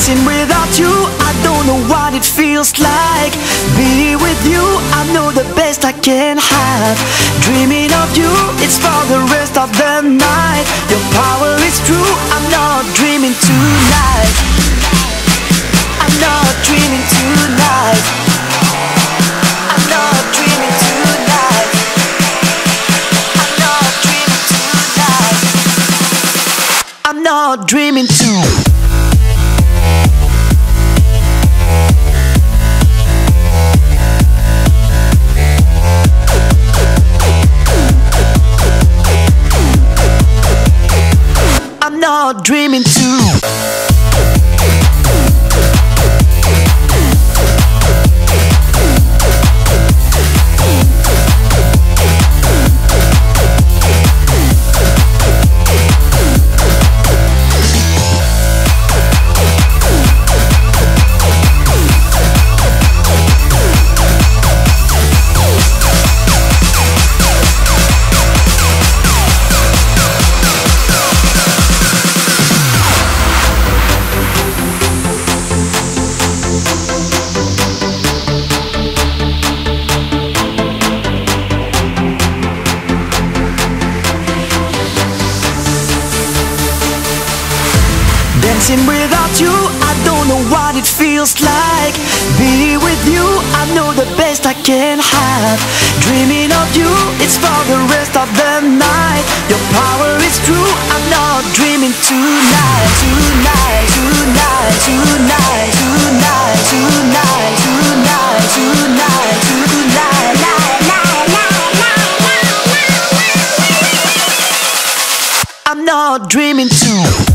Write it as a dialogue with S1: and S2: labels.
S1: Dancing without you, I don't know what it feels like. Be with you, I know the best I can have. Dreaming of you, it's for the rest of the night. Your power is true, I'm not dreaming tonight. I'm not dreaming tonight. I'm not dreaming tonight. I'm not dreaming tonight. I'm not dreaming tonight. Dreaming too. Dancing without you, I don't know what it feels like. Be with you, I know the best I can have. Dreaming of you, it's for the rest of the night. Your power is true, I'm not dreaming tonight. Tonight, tonight, tonight, tonight, tonight, tonight, tonight, tonight, tonight I'm not dreaming too.